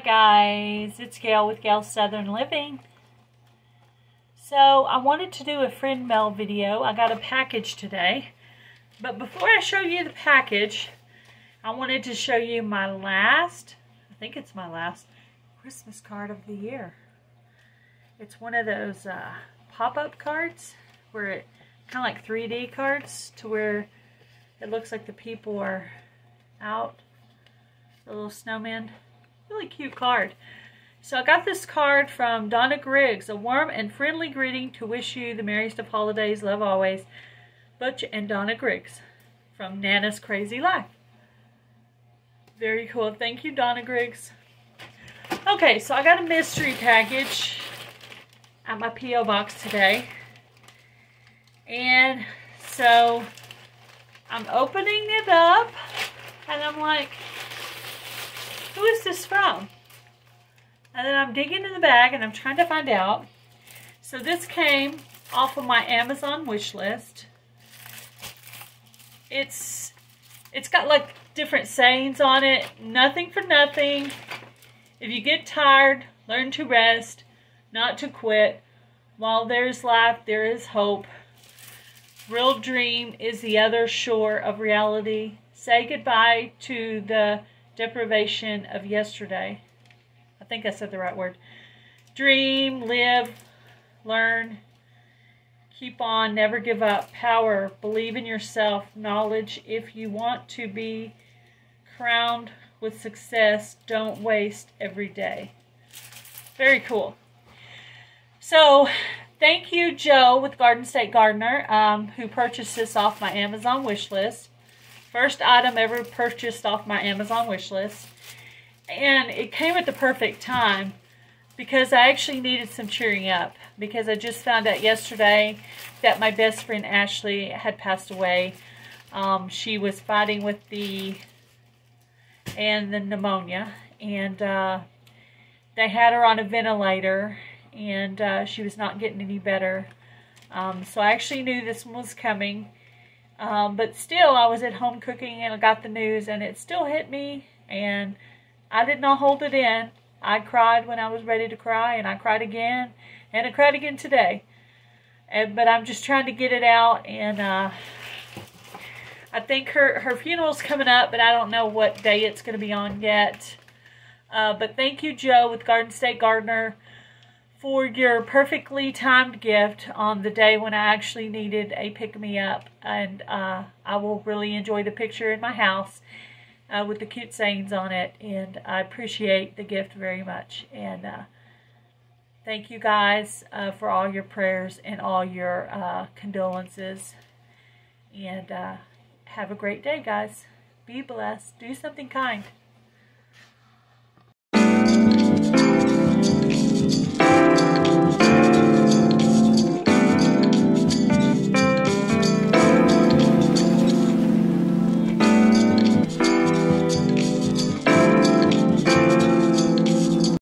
guys, it's Gail with Gail's Southern Living. So I wanted to do a friend mail video. I got a package today. But before I show you the package, I wanted to show you my last, I think it's my last, Christmas card of the year. It's one of those uh, pop-up cards where it kind of like 3D cards to where it looks like the people are out. The little snowman. Really cute card. So I got this card from Donna Griggs. A warm and friendly greeting to wish you the merriest of holidays. Love always. Butch and Donna Griggs from Nana's Crazy Life. Very cool. Thank you, Donna Griggs. Okay, so I got a mystery package at my P.O. box today. And so I'm opening it up and I'm like, who is this from? And then I'm digging in the bag and I'm trying to find out. So this came off of my Amazon wish list. It's it's got like different sayings on it. Nothing for nothing. If you get tired, learn to rest, not to quit. While there's life, there is hope. Real dream is the other shore of reality. Say goodbye to the deprivation of yesterday. I think I said the right word. Dream, live, learn, keep on, never give up. Power, believe in yourself. Knowledge, if you want to be crowned with success, don't waste every day. Very cool. So, thank you, Joe with Garden State Gardener, um, who purchased this off my Amazon wish list. First item ever purchased off my Amazon wish list. And it came at the perfect time because I actually needed some cheering up because I just found out yesterday that my best friend Ashley had passed away. Um, she was fighting with the and the pneumonia and uh, they had her on a ventilator and uh, she was not getting any better. Um, so I actually knew this one was coming um, but still, I was at home cooking and I got the news and it still hit me and I did not hold it in. I cried when I was ready to cry and I cried again and I cried again today. And, but I'm just trying to get it out and uh, I think her, her funeral's coming up, but I don't know what day it's going to be on yet. Uh, but thank you, Joe, with Garden State Gardener for your perfectly timed gift on the day when I actually needed a pick-me-up. And uh, I will really enjoy the picture in my house uh, with the cute sayings on it. And I appreciate the gift very much. And uh, thank you guys uh, for all your prayers and all your uh, condolences. And uh, have a great day, guys. Be blessed. Do something kind.